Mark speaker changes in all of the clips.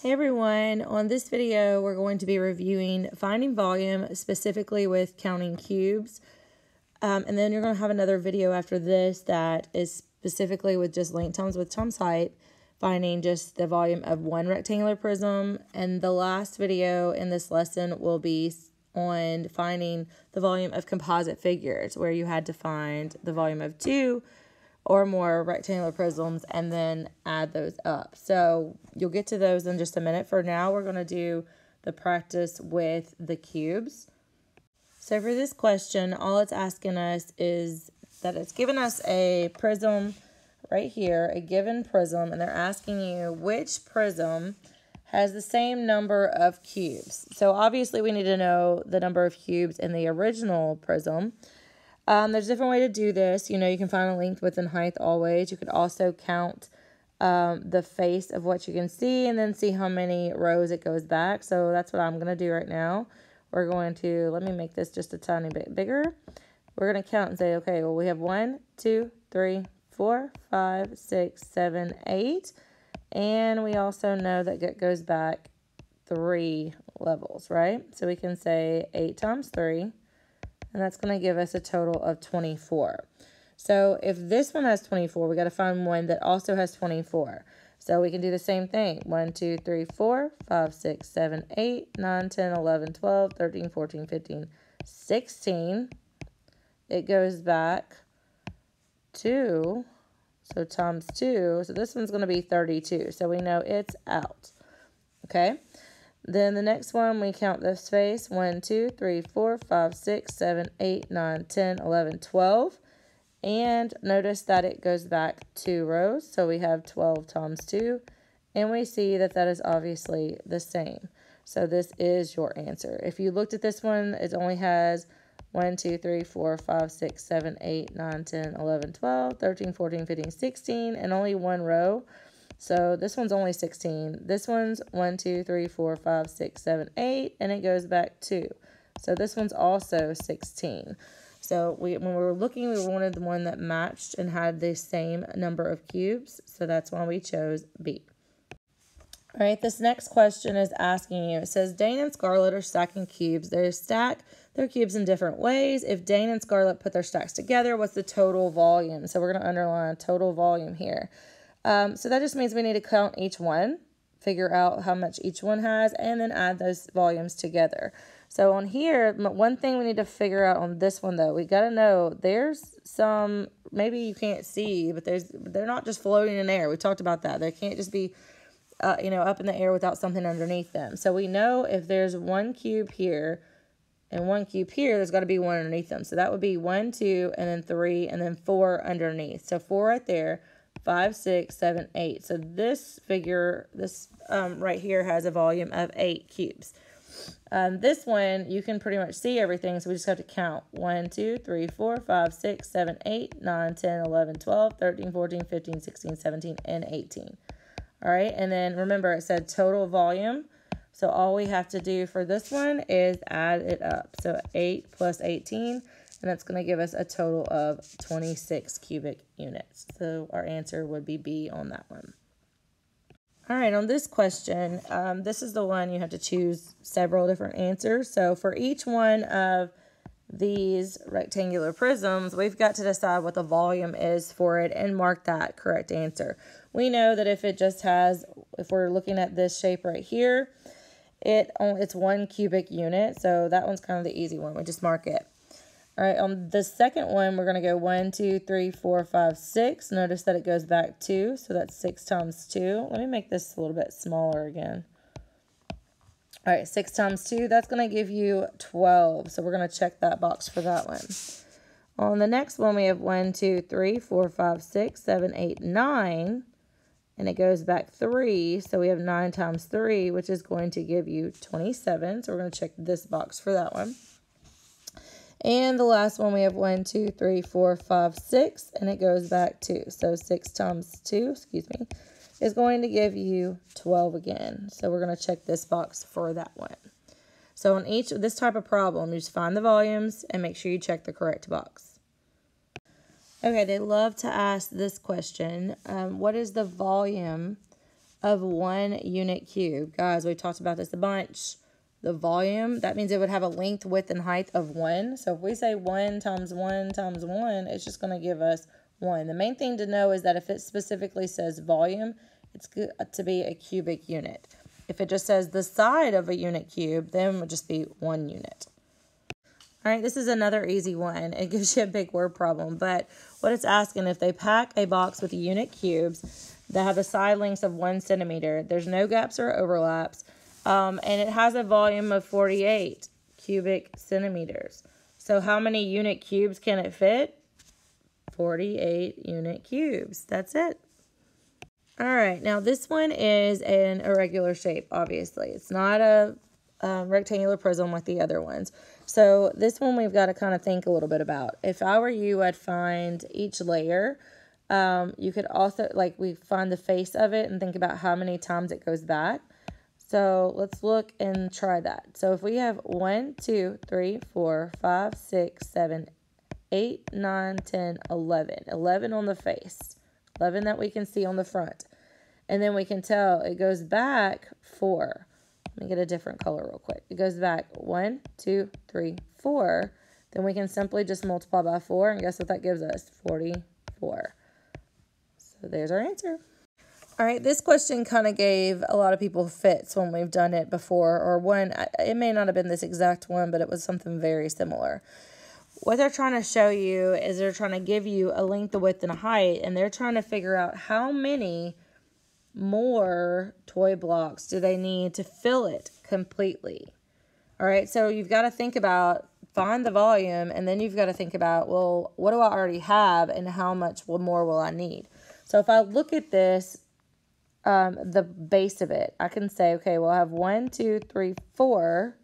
Speaker 1: Hey everyone, on this video we're going to be reviewing finding volume specifically with counting cubes. Um, and then you're going to have another video after this that is specifically with just length times width times height, finding just the volume of one rectangular prism. And the last video in this lesson will be on finding the volume of composite figures where you had to find the volume of two or more rectangular prisms and then add those up. So you'll get to those in just a minute. For now, we're going to do the practice with the cubes. So for this question, all it's asking us is that it's given us a prism right here, a given prism, and they're asking you which prism has the same number of cubes. So obviously we need to know the number of cubes in the original prism. Um, there's a different way to do this. You know, you can find a length, width, and height always. You could also count um, the face of what you can see and then see how many rows it goes back. So that's what I'm going to do right now. We're going to, let me make this just a tiny bit bigger. We're going to count and say, okay, well, we have one, two, three, four, five, six, seven, eight. And we also know that it goes back three levels, right? So we can say eight times three and that's going to give us a total of 24. So if this one has 24, we got to find one that also has 24. So we can do the same thing. 1, 2, 3, 4, 5, 6, 7, 8, 9, 10, 11, 12, 13, 14, 15, 16. It goes back 2, so times 2. So this one's going to be 32. So we know it's out. Okay. Then the next one, we count the space 1, 2, 3, 4, 5, 6, 7, 8, 9, 10, 11, 12. And notice that it goes back two rows. So we have 12 times 2. And we see that that is obviously the same. So this is your answer. If you looked at this one, it only has 1, 2, 3, 4, 5, 6, 7, 8, 9, 10, 11, 12, 13, 14, 15, 16, and only one row. So this one's only 16. This one's 1, 2, 3, 4, 5, 6, 7, 8, and it goes back 2. So this one's also 16. So we, when we were looking, we wanted the one that matched and had the same number of cubes. So that's why we chose B. All right, this next question is asking you. It says Dane and Scarlett are stacking cubes. They stack their cubes in different ways. If Dane and Scarlett put their stacks together, what's the total volume? So we're going to underline total volume here. Um, so that just means we need to count each one, figure out how much each one has, and then add those volumes together. So on here, one thing we need to figure out on this one though, we gotta know there's some, maybe you can't see, but there's they're not just floating in air. We talked about that. They can't just be, uh, you know, up in the air without something underneath them. So we know if there's one cube here and one cube here, there's gotta be one underneath them. So that would be one, two, and then three, and then four underneath. So four right there, five, six, seven, eight. So this figure, this um, right here, has a volume of eight cubes. Um, this one, you can pretty much see everything, so we just have to count. 1, 2, 3, 4, 5, 6, 7, 8, 9, 10, 11, 12, 13, 14, 15, 16, 17, and 18. All right, and then remember it said total volume. So all we have to do for this one is add it up. So 8 plus 18 and that's going to give us a total of 26 cubic units. So our answer would be B on that one. All right, on this question, um, this is the one you have to choose several different answers. So for each one of these rectangular prisms, we've got to decide what the volume is for it and mark that correct answer. We know that if it just has, if we're looking at this shape right here, it it's one cubic unit, so that one's kind of the easy one. We just mark it. All right, on the second one, we're going to go 1, 2, 3, 4, 5, 6. Notice that it goes back 2, so that's 6 times 2. Let me make this a little bit smaller again. All right, 6 times 2, that's going to give you 12. So we're going to check that box for that one. On the next one, we have 1, 2, 3, 4, 5, 6, 7, 8, 9. And it goes back 3, so we have 9 times 3, which is going to give you 27. So we're going to check this box for that one. And the last one, we have one, two, three, four, five, six, and it goes back two. So six times two, excuse me, is going to give you 12 again. So we're going to check this box for that one. So on each of this type of problem, you just find the volumes and make sure you check the correct box. Okay, they love to ask this question. Um, what is the volume of one unit cube? Guys, we talked about this a bunch the volume, that means it would have a length, width, and height of 1. So if we say 1 times 1 times 1, it's just going to give us 1. The main thing to know is that if it specifically says volume, it's uh, to be a cubic unit. If it just says the side of a unit cube, then it would just be 1 unit. All right, this is another easy one. It gives you a big word problem, but what it's asking, if they pack a box with unit cubes that have the side lengths of 1 centimeter, there's no gaps or overlaps, um, and it has a volume of 48 cubic centimeters. So how many unit cubes can it fit? 48 unit cubes. That's it. All right, now this one is an irregular shape, obviously. It's not a rectangular prism like the other ones. So this one we've got to kind of think a little bit about. If I were you, I'd find each layer. Um, you could also, like we find the face of it and think about how many times it goes back. So let's look and try that. So if we have 1, 2, 3, 4, 5, 6, 7, 8, 9, 10, 11. 11 on the face. 11 that we can see on the front. And then we can tell it goes back 4. Let me get a different color real quick. It goes back 1, 2, 3, 4. Then we can simply just multiply by 4. And guess what that gives us? 44. So there's our answer. All right, this question kind of gave a lot of people fits when we've done it before, or one, it may not have been this exact one, but it was something very similar. What they're trying to show you is they're trying to give you a length, a width, and a height, and they're trying to figure out how many more toy blocks do they need to fill it completely. All right, so you've got to think about find the volume, and then you've got to think about, well, what do I already have, and how much more will I need? So if I look at this um, the base of it. I can say, okay, we'll have one, two, three, four,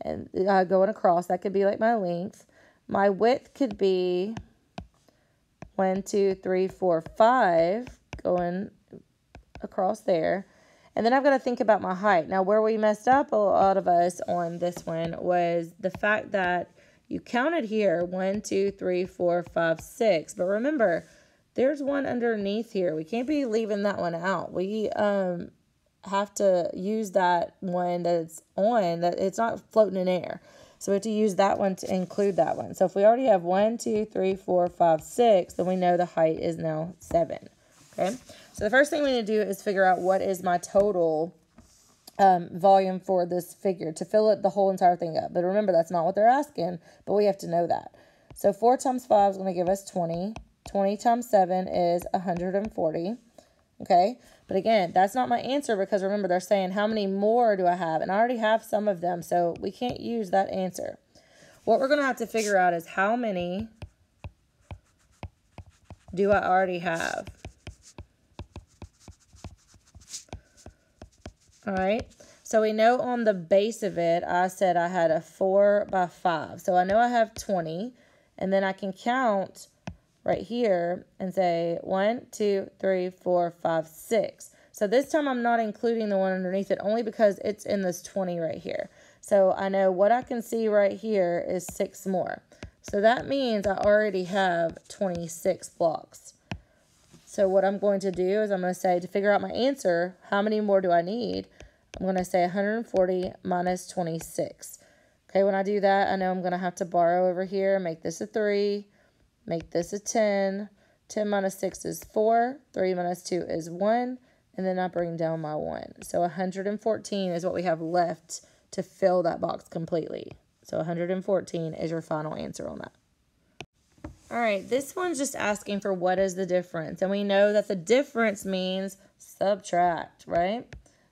Speaker 1: and uh, going across. That could be like my length. My width could be one, two, three, four, five, going across there. And then I've got to think about my height. Now, where we messed up a lot of us on this one was the fact that you counted here one, two, three, four, five, six. But remember, there's one underneath here. We can't be leaving that one out. We um, have to use that one that's on, that it's not floating in air. So we have to use that one to include that one. So if we already have one, two, three, four, five, six, then we know the height is now seven. Okay. So the first thing we need to do is figure out what is my total um, volume for this figure to fill it the whole entire thing up. But remember, that's not what they're asking, but we have to know that. So 4 times 5 is going to give us 20. 20 times 7 is 140. Okay, but again, that's not my answer because remember they're saying how many more do I have? And I already have some of them, so we can't use that answer. What we're going to have to figure out is how many do I already have? All right, so we know on the base of it, I said I had a 4 by 5. So I know I have 20, and then I can count right here and say one, two, three, four, five, six. So this time I'm not including the one underneath it only because it's in this 20 right here. So I know what I can see right here is six more. So that means I already have 26 blocks. So what I'm going to do is I'm going to say to figure out my answer, how many more do I need? I'm going to say 140 minus 26. Okay, when I do that, I know I'm going to have to borrow over here, make this a 3, Make this a 10. 10 minus 6 is 4. 3 minus 2 is 1. And then I bring down my 1. So 114 is what we have left to fill that box completely. So 114 is your final answer on that. All right, this one's just asking for what is the difference. And we know that the difference means subtract, right?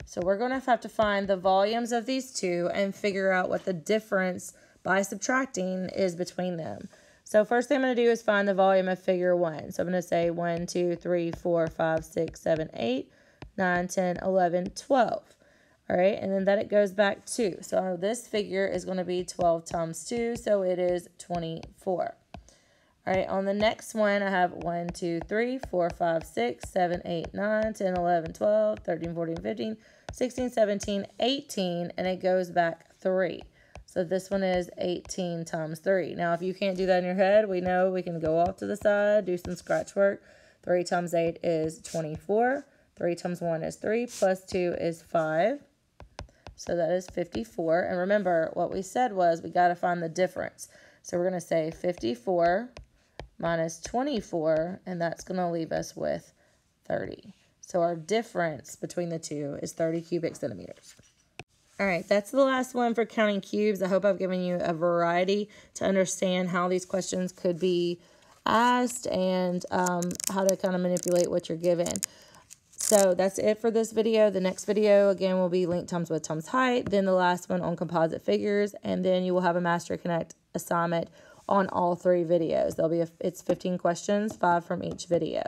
Speaker 1: So we're going to have to find the volumes of these two and figure out what the difference by subtracting is between them. So first thing I'm going to do is find the volume of figure 1. So I'm going to say 1, 2, 3, 4, 5, 6, 7, 8, 9, 10, 11, 12. All right, and then that it goes back 2. So this figure is going to be 12 times 2, so it is 24. All right, on the next one, I have 1, 2, 3, 4, 5, 6, 7, 8, 9, 10, 11, 12, 13, 14, 15, 16, 17, 18, and it goes back 3. So this one is 18 times 3. Now, if you can't do that in your head, we know we can go off to the side, do some scratch work. 3 times 8 is 24. 3 times 1 is 3, plus 2 is 5. So that is 54. And remember, what we said was we got to find the difference. So we're going to say 54 minus 24, and that's going to leave us with 30. So our difference between the two is 30 cubic centimeters. All right, that's the last one for counting cubes. I hope I've given you a variety to understand how these questions could be asked and um, how to kind of manipulate what you're given. So that's it for this video. The next video, again, will be length times width times height, then the last one on composite figures, and then you will have a Mastery Connect assignment on all three videos. There'll be a, it's 15 questions, five from each video.